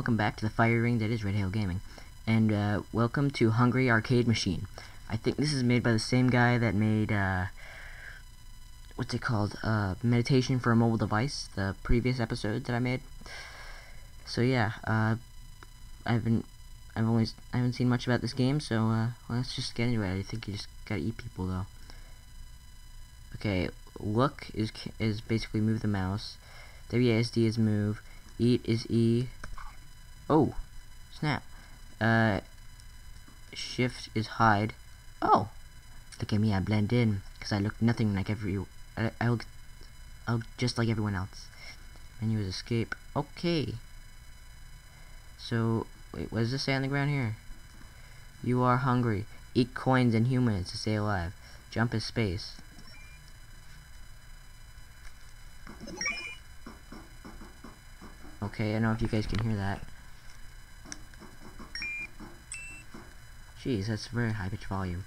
back to the fire ring that is Red Halo Gaming. And uh, welcome to Hungry Arcade Machine. I think this is made by the same guy that made, uh, what's it called, uh, Meditation for a Mobile Device, the previous episode that I made. So yeah, uh, I haven't, I've only, I haven't seen much about this game, so uh, let's just get into it. I think you just gotta eat people though. Okay, look is is basically move the mouse. WASD is move. Eat is E. Oh, snap. Uh, shift is hide. Oh, look at me, I blend in because I look nothing like every. I, I look, I look just like everyone else. Menu is escape. Okay. So wait, what does this say on the ground here? You are hungry. Eat coins and humans to stay alive. Jump is space. Okay, I don't know if you guys can hear that. Jeez, that's very high pitch volume.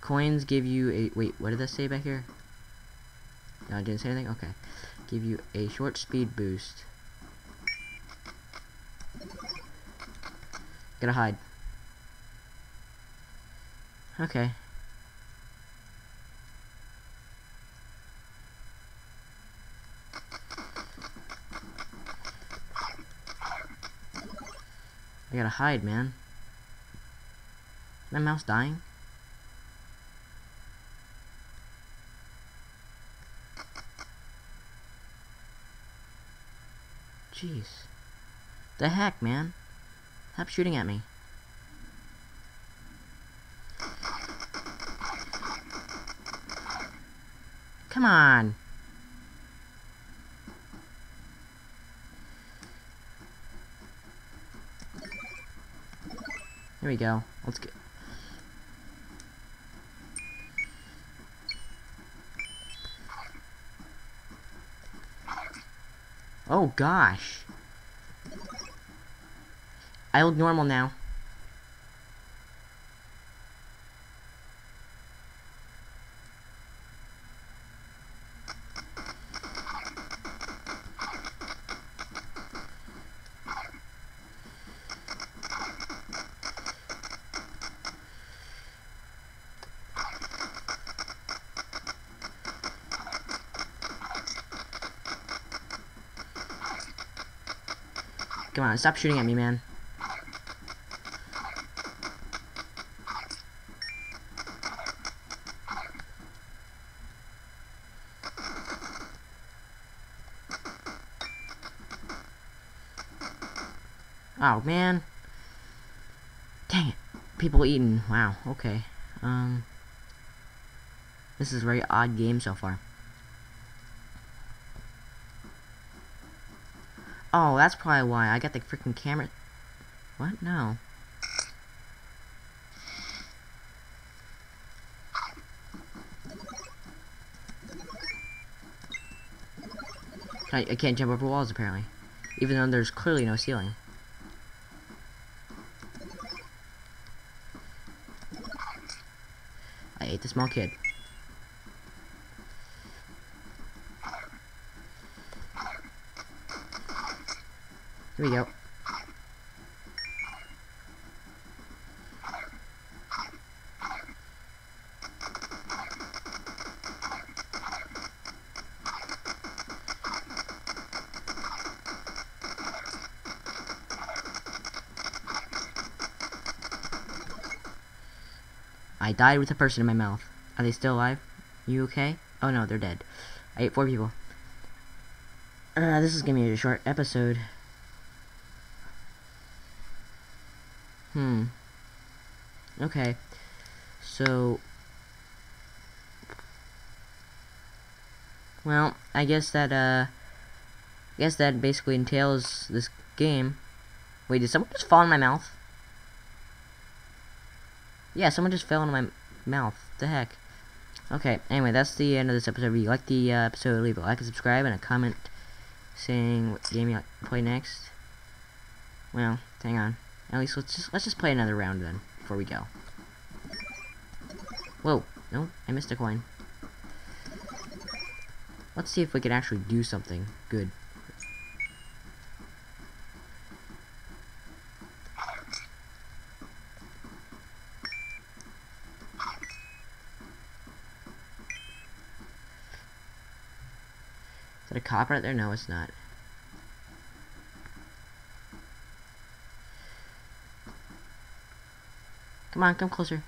Coins give you a wait, what did that say back here? No, I didn't say anything? Okay. Give you a short speed boost. Gotta hide. Okay. Gotta hide, man. Is mouse dying? Jeez. The heck, man? Stop shooting at me. Come on. Here we go. Let's get... Oh gosh. I look normal now. Come on, stop shooting at me, man. Oh, man. Dang it. People eating. Wow, okay. Um, this is a very odd game so far. Oh, that's probably why. I got the freaking camera. What? No. I, I can't jump over walls, apparently. Even though there's clearly no ceiling. I ate the small kid. Here we go. I died with a person in my mouth. Are they still alive? You okay? Oh no, they're dead. I ate four people. Uh, this is gonna be a short episode. Hmm. Okay. So... Well, I guess that, uh... I guess that basically entails this game. Wait, did someone just fall in my mouth? Yeah, someone just fell in my mouth. The heck? Okay, anyway, that's the end of this episode. If you like the uh, episode, leave a like and subscribe and a comment saying what game you like to play next. Well, hang on. At least let's just let's just play another round then before we go. Whoa, no, I missed a coin. Let's see if we can actually do something good. Is that a cop right there? No, it's not. Come on, come closer.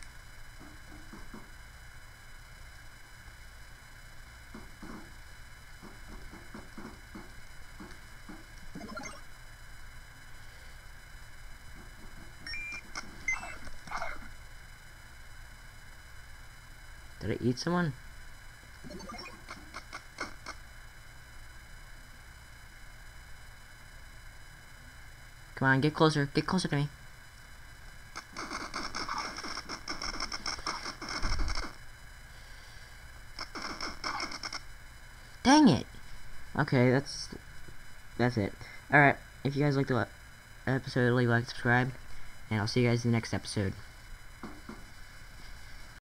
Did I eat someone? Come on, get closer. Get closer to me. Dang it! Okay, that's that's it. Alright, if you guys like the episode, leave a like, subscribe, and I'll see you guys in the next episode.